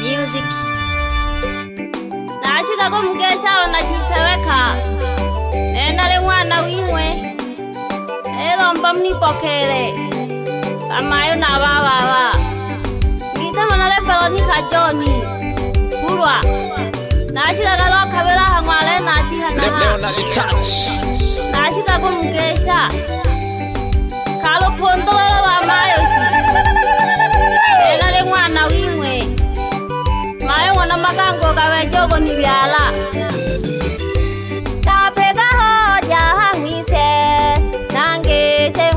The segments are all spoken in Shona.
music nashikaku mukesha onachiteweka enale mwana wimwe elomba mnipokele amayo nabababa ngitamanale veronika joni kulwa nashikaka lokabela hangwale natihanaha nashikaku mukesha yogo ni biala tapeka hoja hangmise nange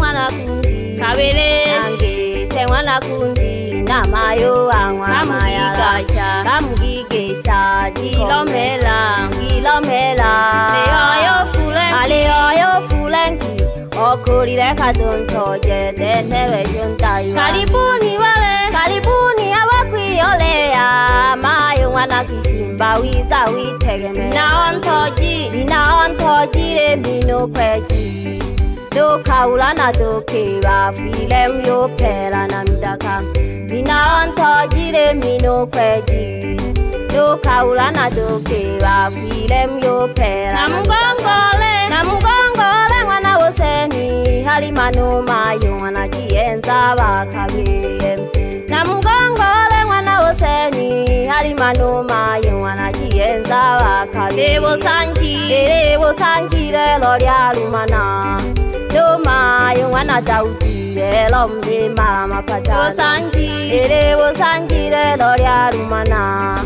wana kundi kabele nange wana kundi namayo angwa kamugigasha kamugigesha kilomela kilomela leyoyo fulenki aleyoyo fulenki okorireka tontoje tenewe yontayu sawi sawi tegeme Mina on toji, mina on toji re mino kweji Do kaula na do kewa filem yo pela na midaka Na on toji re mino kweji Do kaula na do kewa filem yo pela na mgongole Na mgongole mwana woseni Halimanu mayo mwana kienza wakawe Na mgongole mwana woseni Halima no mayo Devo sanki, devo sanki re loria lumana. Yo ma yo wana dauti, elo mbe mama pata. Devo sanki, devo sanki re loria lumana.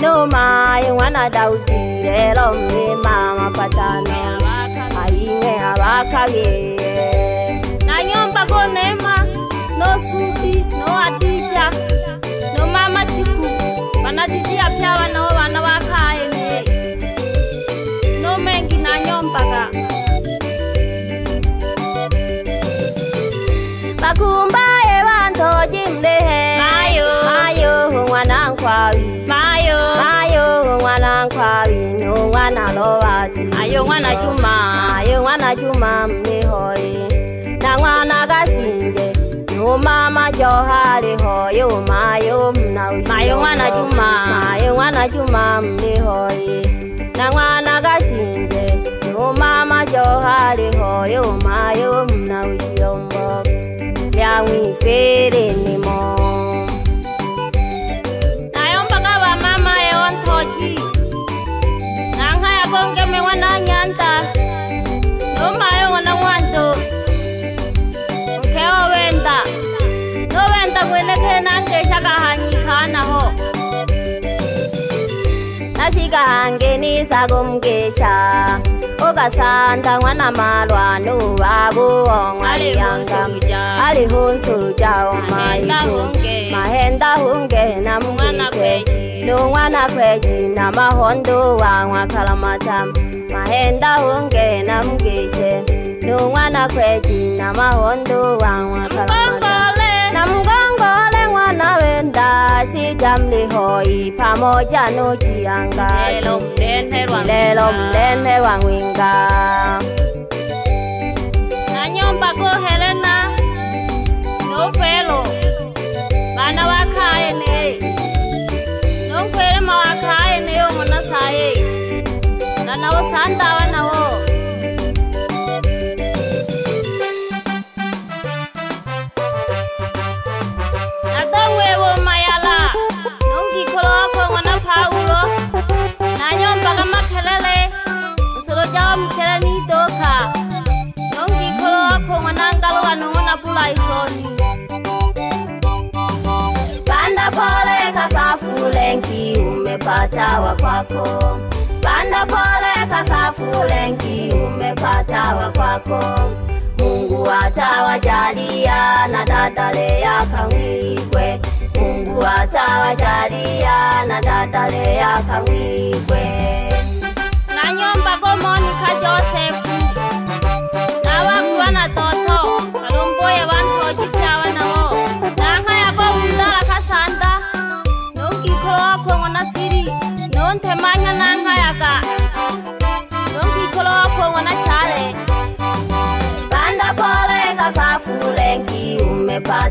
No ma yo wana dauti, elo mbe mama pata. Aine abakage. Na nyomba kone ma, no susu. mwana lowati ayo mwana chuma ayo mwana chuma mlihoi na mwana kashinje yo mama johaliho yo mayo mnaumayo mwana chuma ayo mwana chuma mlihoi kangenisa kumkesha okasanta mwana malwano vavuo ng'aliyanza alihunsuruja omaitu mahenda hungena mkeshe numwana kweji na mahondo wa ng'wakalamata mahenda hungena mkeshe numwana kweji na mahondo wa ng'wakalama si jamli hoi pamoja no he kianga lelomden herwang lelomden à? herwang winga Lenki, umepata wa kwako. Panda pole kakafu Lenki, umepata wa kwako. Mungu atawajalia na dada Lea Kangwigwe. Mungu atawajalia na dada Lea Kangwigwe. Nanyomba Gomonika Joseph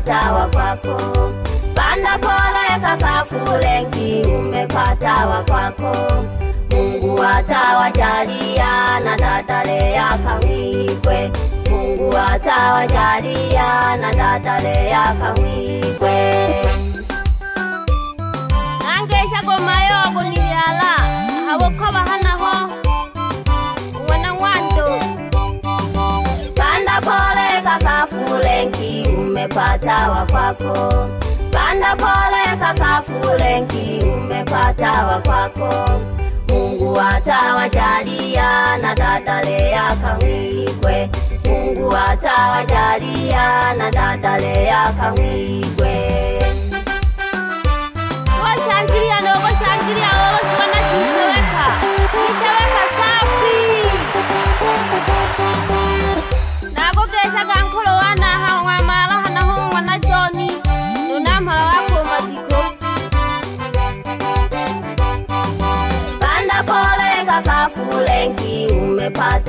umepatawa kwako panda pole kakafulengi umepatawa kwako mungu atawajalia na ya kawikwe mungu atawajalia na ya kawikwe angesha goma umepata wa kwako. Panda pole kaka Fulenki, umepata wa kwako. Mungu atawajalia na dada Lea Kangwigwe. Mungu atawajalia na dada Lea Kangwigwe. Washangilia ndio washangilia oh.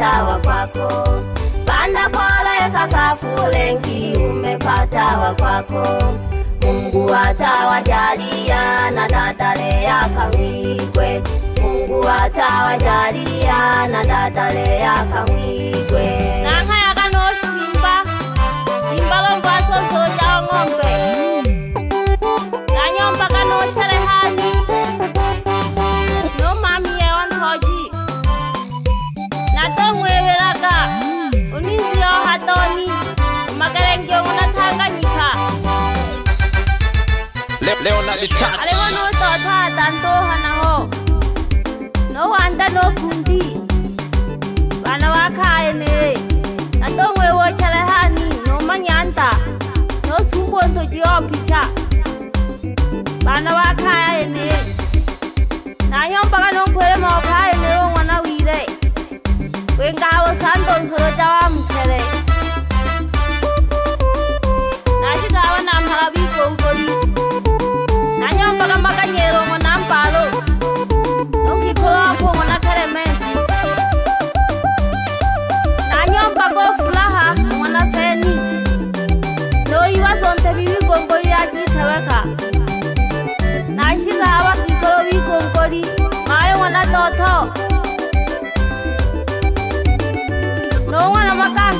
umepatawa kwako panda pole kakafule nki umepatawa kwako mungu atawajalia na ya kamwigwe mungu atawajalia na ya kamwigwe leona di chat ale mo no to tha tan to hana ho no anda no kundi bana wa kha ene na to we wo chale hani no ma nyanta no su bo to ti o picha bana wa kha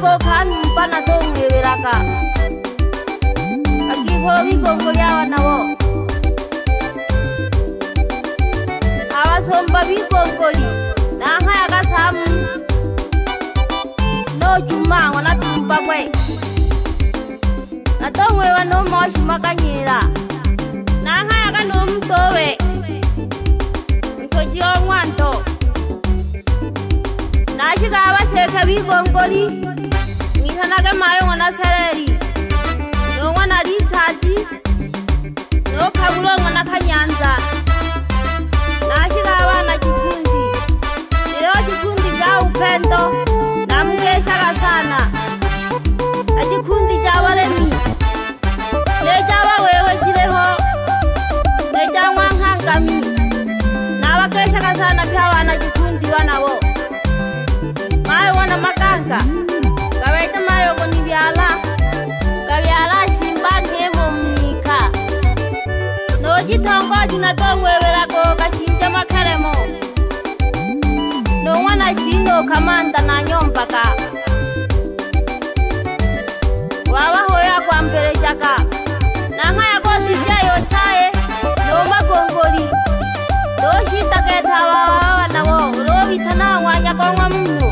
kiko kan pana tong eberaka aki kolo biko kuliawan nawo awas homba biko koli nahai akasam no cuma wana tumpa kwek natong ewa no mosh makanyira nahai akanom towe nkoji omwanto nashika awas eka biko koli tsena ke mae ngwana seledi no ngwana ditadi no kgabule ngwana kga nyanza naashika bana kikundi eo kikundi ja upento namkeshakasana ka kikundi ja balemi lokhamanda nanyombaka wawahoyakwamperecaka nanga yakozivya yotaye lomakongoli loshitaketha wawawa nawo lovitha nawanyakonga munu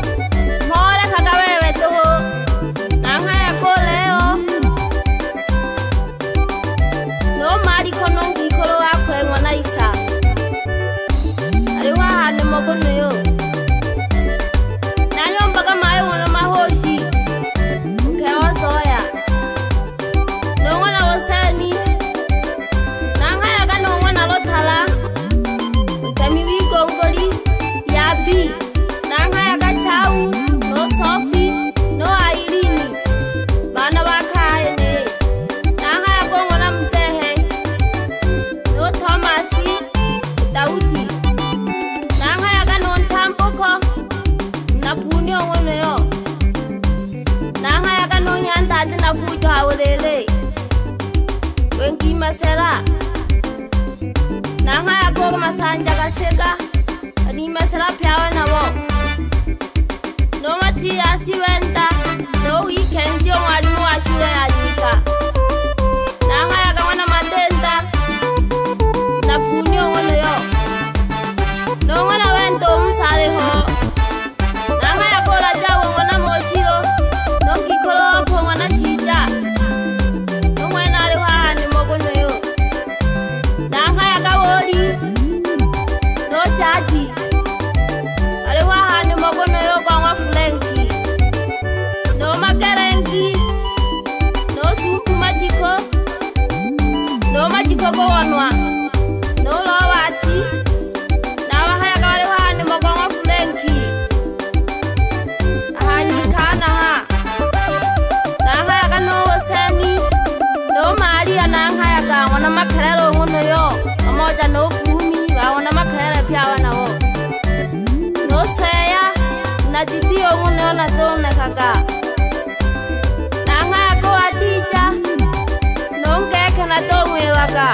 Gaga.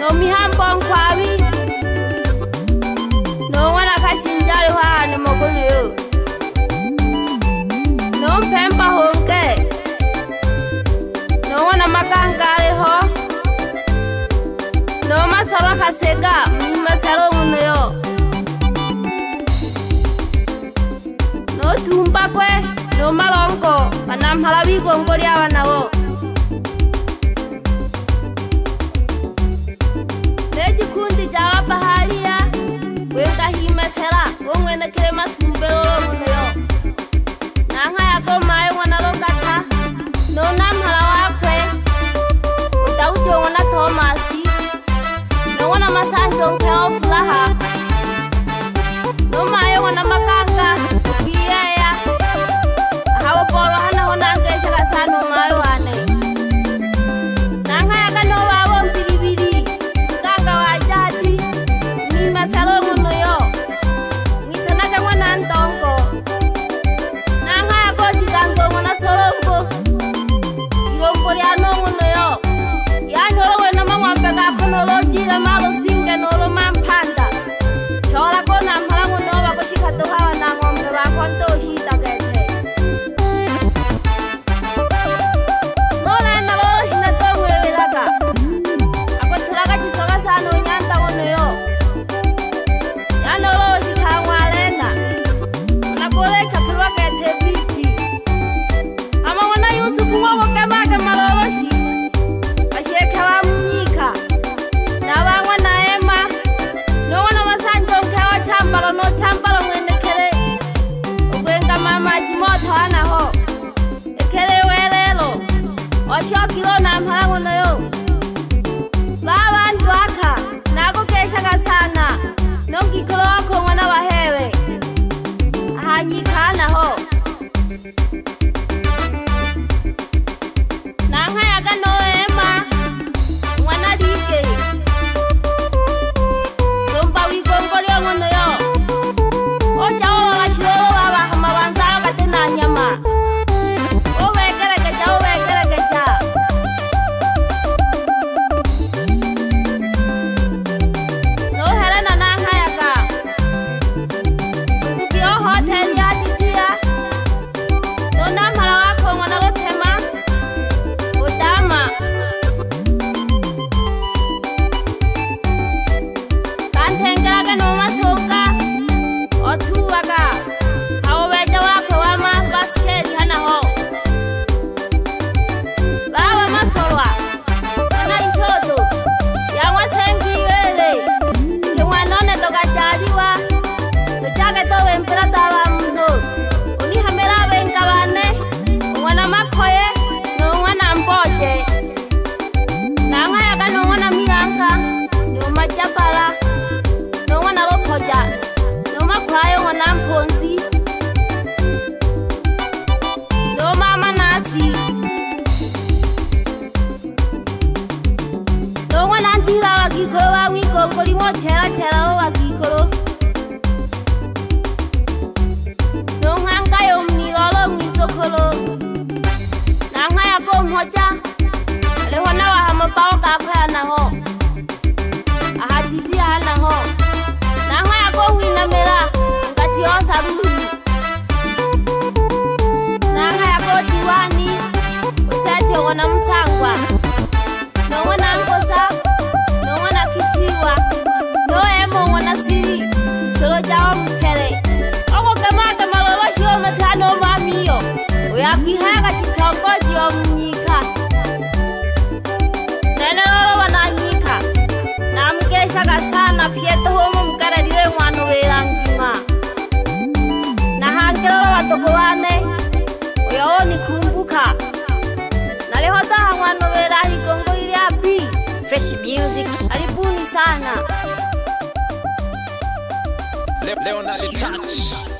No mihamba nkwabi. No wana kasinjali wa ni mogulu yo. No mpempa honke. No wana makangale ho. No masalo kasega, masalo muno yo. No tumpa kwe, no malonko, panamhala bigo ngori abana wo. ya ko mmotja le hona wa mo pa o ka khoya na ho a ha didi ha na ho na ho ya ko wina mela ka ti o sa bu na ha ya ko tiwani o sa ti o na msangwa no wana ko sa no wana kisiwa no e mo wana siri solo ja o mchele o ko kama ka malolo shi o mathano ma uyakwihaga kitongoji omunyika nene lolowo nanyika namukeshaga sana pietohomo mukarerile mwano wela ngima nahange lolowa togowane uyowo nikumbuka nalihotaha mwano wela higongo ilia b fresh music alibuni sana Le Leonardo Touch. Leonardo.